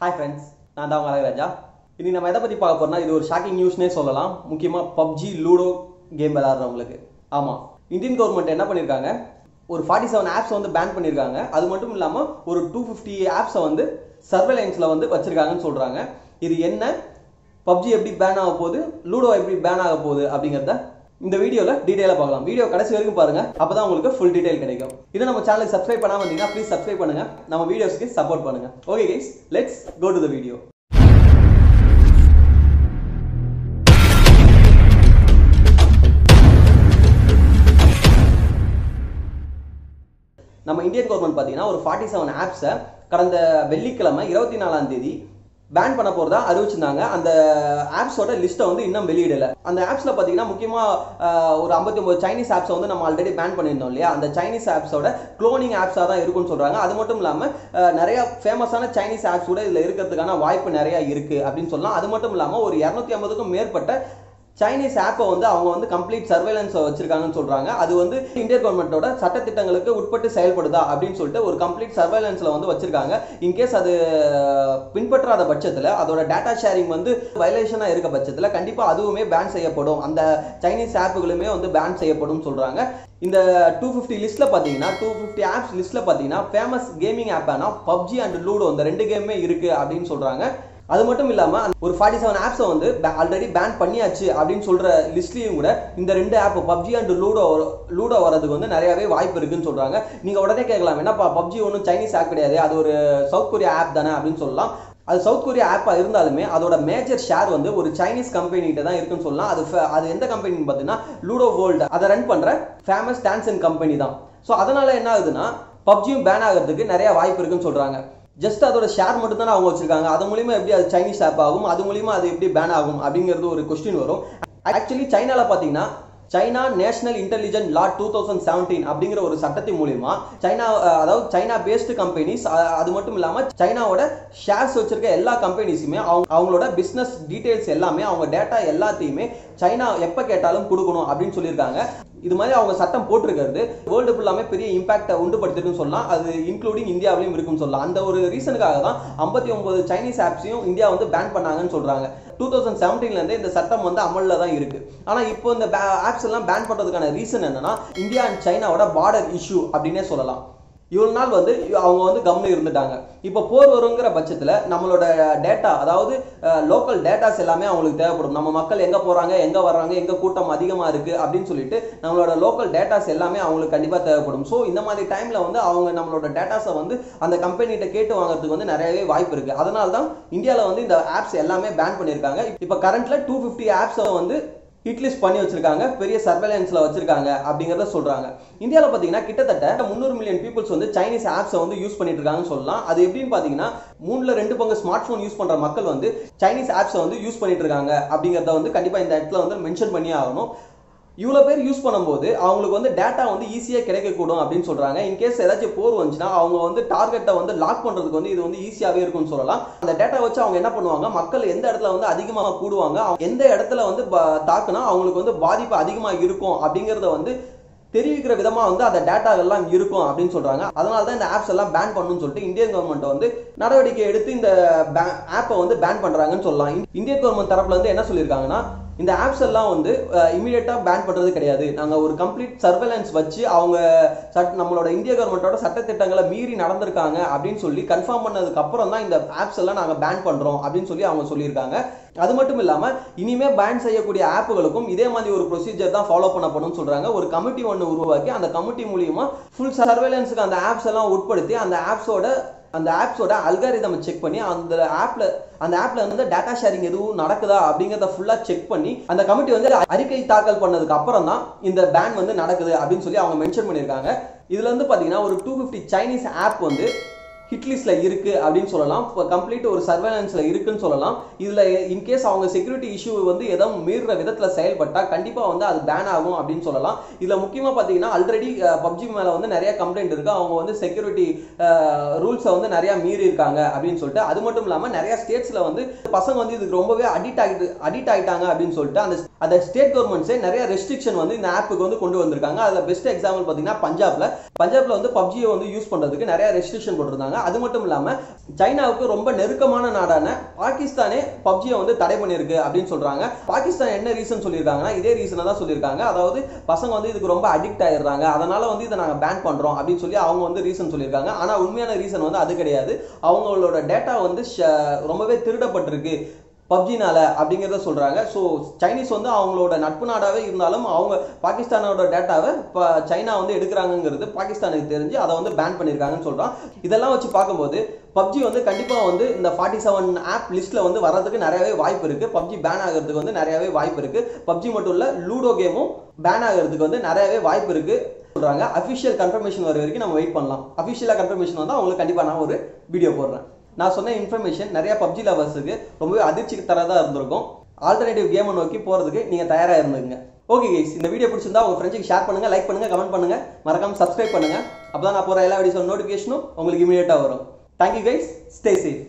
Hi friends நான் தான் உங்க அழகராஜா இன்னைக்கு நம்ம எதை பற்றி பார்க்க போறோம்னா இது ஒரு ஷாக்கிங் நியூஸ்னே சொல்லலாம். முக்கியமாக பப்ஜி லூடோ கேம் விளாட்றவங்களுக்கு ஆமாம் இந்தியன் கவர்மெண்ட் என்ன பண்ணியிருக்காங்க ஒரு ஃபார்ட்டி செவன் ஆப்ஸ் வந்து பேன் பண்ணியிருக்காங்க அது மட்டும் இல்லாமல் ஒரு டூ ஃபிஃப்டி ஆப்ஸை வந்து சர்வேலைன்ஸில் வந்து வச்சிருக்காங்கன்னு சொல்கிறாங்க இது என்ன? பப்ஜி எப்படி பேன் ஆக போகுது? லூடோ எப்படி பேன் ஆக போகுது அப்படிங்கிறத இந்த வீடியோவில் டீட்டெயிலாக பார்க்கலாம். வீடியோ கடைசி வரைக்கும் பாருங்க. அப்பதான் உங்களுக்கு ஃபுல் டீடைல் கிடைக்கும். இது நம்ம சேனலுக்கு சப்ஸ்கிரைப் பண்ணாம வந்தீங்கன்னா ப்ளீஸ் சப்ஸ்கிரைப் பண்ணுங்க. நம்ம வீடியோஸ்க்கு சப்போர்ட் பண்ணுங்க. Okay guys let's go to the video நம்ம இந்தியன் கவர்மெண்ட் பார்த்தீங்கன்னா ஒரு ஃபார்ட்டி செவன் ஆப்ஸை கடந்த வெள்ளிக்கிழமை இருபத்தி நாலாம் தேதி பேன் பண்ண போறதா? அறிவிச்சிருந்தாங்க அந்த ஆப்ஸோட லிஸ்ட்டை வந்து இன்னும் வெளியிடல. அந்த ஆப்ஸ்ல பாத்தீங்கன்னா முக்கியமா ஆஹ், ஒரு 59 சைனீஸ் ஆப்ஸை வந்து நம்ம ஆல்ரெடி பேன் பண்ணியிருந்தோம் இல்லையா? அந்த சைனீஸ் ஆப்ஸோட க்ளோனிங் ஆப்ஸாக தான் இருக்கும்னு சொல்றாங்க. அது மட்டும் இல்லாம நிறையா நிறைய ஃபேமஸான சைனீஸ் ஆப்ஸ் கூட இதுல இருக்கிறதுக்கான வாய்ப்பு நிறைய இருக்கு அப்படின்னு சொல்லலாம். அது மட்டும் இல்லாம ஒரு இரநூத்தி ஐம்பதுக்கும் மேற்பட்ட சைனீஸ் ஆப்பை வந்து அவங்க வந்து கம்ப்ளீட் சர்வேலன்ஸ் வச்சிருக்காங்கன்னு சொல்றாங்க. அது வந்து இந்திய கவர்மெண்டோட சட்டத்திட்டங்களுக்கு உட்பட்டு செயல்படுதா அப்படின்னு சொல்லிட்டு ஒரு கம்ப்ளீட் சர்வேலன்ஸ்ல வந்து வச்சிருக்காங்க. இன்கேஸ் அது பின்பற்றாத பட்சத்தில் அதோட டேட்டா ஷேரிங் வந்து வயலேஷனாக இருக்க பட்சத்தில் கண்டிப்பாக அதுவுமே பேன் செய்யப்படும். அந்த சைனீஸ் ஆப்புகளுமே வந்து பேன் செய்யப்படும் சொல்றாங்க. இந்த டூ ஃபிஃப்டி லிஸ்ட்ல பார்த்தீங்கன்னா டூ ஃபிஃப்டி ஆப்ஸ் லிஸ்ட்ல பார்த்தீங்கன்னா ஃபேமஸ் கேமிங் ஆப்பானா பப்ஜி அண்ட் லூடோ இந்த ரெண்டு கேமுமே இருக்கு அப்படின்னு சொல்றாங்க. அது மட்டும் இல்லாம ஒரு ஃபார்ட்டி செவன் ஆப்ஸை வந்து ஆல்ரெடி பேன் பண்ணியாச்சு அப்படின்னு சொல்ற லிஸ்ட்லயும் கூட இந்த ரெண்டு app PUBG and Ludo Ludo வரதுக்கு வந்து நிறையவே வாய்ப்பு இருக்குன்னு சொல்றாங்க. நீங்க உடனே கேட்கலாம் என்னப்பா பப்ஜி ஒன்றும் சைனீஸ் ஆப் கிடையாது அது ஒரு சவுத் கொரியா ஆப் தானே அப்படின்னு சொல்லலாம். அது சவுத் கொரியா ஆப்பாக இருந்தாலுமே அதோட மேஜர் ஷேர் வந்து ஒரு சைனீஸ் கம்பெனிகிட்ட தான் இருக்குன்னு சொல்லலாம். அது அது எந்த கம்பெனின்னு பார்த்தீங்கன்னா லூடோ வேர்ல்டு அதை ரன் பண்ணுற ஃபேமஸ் டான்சன் கம்பெனி தான். ஸோ அதனால என்ன ஆகுதுன்னா பப்ஜியும் பேன் ஆகிறதுக்கு நிறைய வாய்ப்பு இருக்குன்னு சொல்கிறாங்க ஜஸ்ட் அதோட ஷேர் மட்டும் தானே அவங்க வச்சிருக்காங்க. அது மூலியமா எப்படி அது சைனீஸ் ஆப் ஆகும்? அது மூலியமா அது எப்படி பேன் ஆகும்? அப்படிங்கிறது ஒரு கொஸ்டின் வரும். ஆக்சுவலி சைனால பாத்தீங்கன்னா China national intelligent law two thousand seventeen அப்படிங்கிற ஒரு சட்டத்தின் மூலியமா சைனா அதாவது சைனா பேஸ்டு கம்பெனிஸ் அது மட்டும் இல்லாம சைனாவோட ஷேர்ஸ் வச்சிருக்க எல்லா கம்பெனிஸுமே அவங்க அவங்களோட பிசினஸ் டீடைல்ஸ் எல்லாமே அவங்க டேட்டா எல்லாத்தையுமே சைனா எப்ப கேட்டாலும் கொடுக்கணும் அப்படின்னு சொல்லியிருக்காங்க. இது மாதிரி அவங்க சட்டம் போட்டிருக்கிறது. வேர்ல்டு ஃபுல்லாமே பெரிய இம்பாக்டை உண்டுபடுத்திருக்குன்னு சொல்லலாம். அது இன்க்ளூடிங் இந்தியாவிலையும் இருக்குன்னு சொல்லலாம். அந்த ஒரு ரீசனுக்காக தான் ஐம்பத்தி ஒன்பது சைனீஸ் ஆப்ஸையும் இந்தியா வந்து பேன் பண்ணாங்கன்னு சொல்றாங்க. டூ தௌசண்ட் செவன்டீன்லேருந்து இந்த சட்டம் வந்து அமலில் தான் இருக்கு. ஆனால் இப்போ இந்த ஆப்ஸ் எல்லாம் பேன் பண்ணுறதுக்கான ரீசன் என்னன்னா இந்தியா அண்ட் சைனாவோட பார்டர் இஷ்யூ அப்படின்னே சொல்லலாம். இவ்வளோ நாள் வந்து அவங்க வந்து கம்னு இருந்துட்டாங்க. இப்போ போர் வருங்கிற பட்சத்தில் நம்மளோட டேட்டா அதாவது லோக்கல் டேட்டாஸ் எல்லாமே அவங்களுக்கு தேவைப்படும். நம்ம மக்கள் எங்கே போகிறாங்க எங்கே வர்றாங்க எங்கே கூட்டம் அதிகமாக இருக்குது அப்படின்னு சொல்லிட்டு நம்மளோட லோக்கல் டேட்டாஸ் எல்லாமே அவங்களுக்கு கண்டிப்பாக தேவைப்படும். ஸோ இந்த மாதிரி டைமில் வந்து அவங்க நம்மளோட டேட்டாஸை வந்து அந்த கம்பெனிகிட்ட கேட்டு வாங்குறதுக்கு வந்து நிறையவே வாய்ப்பு இருக்குது அதனால தான் இந்தியாவில் வந்து இந்த ஆப்ஸ் எல்லாமே பேன் பண்ணியிருக்காங்க. இப்போ கரண்ட்டில் டூ ஃபிஃப்டி ஆப்ஸை வந்து ஹிட்லிஸ்ட் பண்ணி வச்சிருக்காங்க பெரிய சர்வேலன்ஸ்ல வச்சிருக்காங்க அப்படிங்கறத சொல்றாங்க. இந்தியாவில் பார்த்தீங்கன்னா கிட்டத்தட்ட முந்நூறு மில்லியன் பீப்புள்ஸ் வந்து சைனீஸ் ஆப்ஸை வந்து யூஸ் பண்ணிட்டு இருக்காங்கன்னு சொல்லலாம். அது எப்படின்னு பார்த்தீங்கன்னா மூணுல ரெண்டு பங்கு ஸ்மார்ட் ஃபோன் யூஸ் பண்ற மக்கள் வந்து சைனீஸ் ஆப்ஸை வந்து யூஸ் பண்ணிட்டு இருக்காங்க அப்படிங்கறத வந்து கண்டிப்பா இந்த இடத்துல வந்து மென்ஷன் பண்ணியே ஆகணும். இவ்வளோ பேர் யூஸ் பண்ணும்போது அவங்களுக்கு வந்து டேட்டா வந்து ஈஸியாக கிடைக்கக்கூடும் அப்படின்னு சொல்கிறாங்க இன்கேஸ் ஏதாச்சும் போர் வந்துச்சுன்னா அவங்க வந்து டார்கெட்டை வந்து லாக் பண்ணுறதுக்கு வந்து இது வந்து ஈஸியாகவே இருக்கும்னு சொல்லலாம். அந்த டேட்டா வச்சு அவங்க என்ன பண்ணுவாங்க? மக்கள் எந்த இடத்துல வந்து அதிகமாக கூடுவாங்க? அவங்க எந்த இடத்துல வந்து ப- தாக்குனா அவங்களுக்கு வந்து பாதிப்பு அதிகமாக இருக்கும் அப்படிங்கிறத வந்து தெரிவிக்கிற விதமாக வந்து அந்த டேட்டா எல்லாம் இருக்கும் அப்படின்னு சொல்கிறாங்க அதனால தான் இந்த ஆப்ஸ் எல்லாம் பேன் பண்ணணும்னு சொல்லிட்டு இந்தியன் கவர்மெண்ட் வந்து நடவடிக்கை எடுத்து இந்த ஆப்பை வந்து பேன் பண்ணுறாங்கன்னு சொல்லலாம். இந்தியன் கவர்மெண்ட் தரப்புல வந்து என்ன சொல்லியிருக்காங்கன்னா இந்த ஆப்ஸ் எல்லாம் வந்து இமீடியட்டா பேன் பண்றது கிடையாது. நாங்க ஒரு கம்ப்ளீட் சர்வேலன்ஸ் வச்சு அவங்க சட் நம்மளோட இந்திய கவர்மெண்டோட சட்டத்திட்டங்களை மீறி நடந்திருக்காங்க அப்படின்னு சொல்லி கன்ஃபார்ம் பண்ணதுக்கு அப்புறம் தான் இந்த ஆப்ஸ் எல்லாம் நாங்க பேன் பண்றோம் அப்படின்னு சொல்லி அவங்க சொல்லியிருக்காங்க. அது மட்டும் இல்லாம இனிமே பேன் செய்யக்கூடிய ஆப்புகளுக்கும் இதே மாதிரி ஒரு ப்ரொசீஜர் தான் ஃபாலோ பண்ணப்படும் சொல்றாங்க. ஒரு கமிட்டி ஒன்று உருவாக்கி அந்த கமிட்டி மூலியமா ஃபுல் சர்வேலன்ஸுக்கு அந்த ஆப்ஸ் எல்லாம் உட்படுத்தி அந்த ஆப்ஸோட அந்த ஆப்ஸோட அல்காரிதம் செக் பண்ணி அந்த ஆப்ல அந்த ஆப்ல வந்து டேட்டா ஷேரிங் எதுவும் நடக்குதா அப்படிங்கறத ஃபுல்லா செக் பண்ணி அந்த கமிட்டி வந்து அறிக்கை தாக்கல் பண்ணதுக்கு அப்புறம் தான் இந்த பேன் வந்து நடக்குது அப்படின்னு சொல்லி அவங்க மென்ஷன் பண்ணியிருக்காங்க. இதுல இருந்து பாத்தீங்கன்னா ஒரு டூ ஃபிஃப்டி சைனீஸ் ஆப் வந்து ஹிட் இருக்குது இருக்கு அப்படின்னு சொல்லலாம். இப்போ கம்ப்ளீட் ஒரு சர்வேலன்ஸ்ல இருக்குன்னு சொல்லலாம். இதுல இன்கேஸ் அவங்க செக்யூரிட்டி இஷ்யூ வந்து ஏதோ மீறுற விதத்துல செயல்பட்டா கண்டிப்பா வந்து அது பேன் ஆகும் அப்படின்னு சொல்லலாம். இதுல முக்கியமா பாத்தீங்கன்னா ஆல்ரெடி பப்ஜி மேல வந்து நிறைய கம்ப்ளைண்ட் இருக்கு. அவங்க வந்து செக்யூரிட்டி ரூல்ஸை வந்து நிறைய மீறி இருக்காங்க அப்படின்னு சொல்லிட்டு. அது மட்டும் இல்லாம நிறைய ஸ்டேட்ஸ்ல வந்து பசங்க வந்து இதுக்கு ரொம்பவே அடிக்ட் ஆகிட்டு அடிக்ட் ஆகிட்டாங்க அப்படின்னு சொல்லிட்டு அந்த அந்த ஸ்டேட் கவர்மெண்ட்ஸே நிறைய ரெஸ்ட்ரிக்ஷன் வந்து இந்த ஆப்புக்கு வந்து கொண்டு வந்திருக்காங்க. அதுல பெஸ்ட் எக்ஸாம்பிள் பாத்தீங்கன்னா பஞ்சாப்ல. பஞ்சாப்ல வந்து பப்ஜியை வந்து யூஸ் பண்றதுக்கு நிறைய ரெஸ்ட்ரிக்ஷன் போட்டிருந்தாங்க. சொல்றாங்க. அது மட்டும் இல்லாம சைனாவுக்கு ரொம்ப நெருக்கமான நாடான பாகிஸ்தானே பப்ஜியை வந்து தடை பண்ணியிருக்கு அப்படின்னு சொல்றாங்க. பாகிஸ்தான் என்ன ரீசன் சொல்லியிருக்காங்கன்னா இதே ரீசனை தான் சொல்லியிருக்காங்க. அதாவது பசங்க வந்து இதுக்கு ரொம்ப அடிக்ட் ஆயிடுறாங்க. அதனால வந்து இதை நாங்கள் பேன் பண்றோம் அப்படின்னு சொல்லி அவங்க வந்து ரீசன் சொல்லியிருக்காங்க. ஆனா உண்மையான ரீசன் வந்து அது கிடையாது. அவங்களோட டேட்டா வந்து ரொம்பவே திருடப்பட்டிருக்கு. பப்ஜினால அப்படிங்கிறத சொல்றாங்க. ஸோ சைனீஸ் வந்து அவங்களோட நட்பு நாடாவே இருந்தாலும் அவங்க பாகிஸ்தானோட டேட்டாவை இப்போ சைனா வந்து எடுக்கிறாங்கங்கிறது பாகிஸ்தானுக்கு தெரிஞ்சு அதை வந்து பேன் பண்ணியிருக்காங்கன்னு சொல்றான். இதெல்லாம் வச்சு பார்க்கும்போது பப்ஜி வந்து கண்டிப்பாக வந்து இந்த ஃபார்ட்டி செவன் ஆப் லிஸ்ட்ல வந்து வர்றதுக்கு நிறையவே வாய்ப்பு இருக்கு. பப்ஜி பேன் ஆகிறதுக்கு வந்து நிறையவே வாய்ப்பு இருக்கு. பப்ஜி மட்டும் இல்ல லூடோ கேமும் பேன் ஆகிறதுக்கு வந்து நிறையவே வாய்ப்பு இருக்கு சொல்றாங்க. அஃபிஷியல் கன்ஃபர்மேஷன் வர வரைக்கும் நம்ம வெயிட் பண்ணலாம். அஃபிஷியலாக கன்ஃபர்மேஷன் வந்தால் அவங்களுக்கு கண்டிப்பாக நான் ஒரு வீடியோ போடுறேன். நான் சொன்ன இன்ஃபர்மேஷன் நிறைய பப்ஜி லவர்ஸுக்கு ரொம்பவே அதிர்ச்சி தரதாக இருந்திருக்கும். ஆல்டர்னேட்டிவ் கேமை நோக்கி போகிறதுக்கு நீங்கள் தயாராக இருந்துங்க ஓகே கைஸ் இந்த வீடியோ பிடிச்சிருந்தா உங்கள் ஃப்ரெண்ட்ஸுக்கு ஷேர் பண்ணுங்க லைக் பண்ணுங்கள் கமெண்ட் பண்ணுங்கள் மறக்காம சப்ஸ்கிரைப் பண்ணுங்கள் அப்போ தான் நான் போகிற எல்லா வீடியோஸோட நோட்டிஃபிகேஷனும் உங்களுக்கு இமீடியட்டாக வரும். Thank you guys stay safe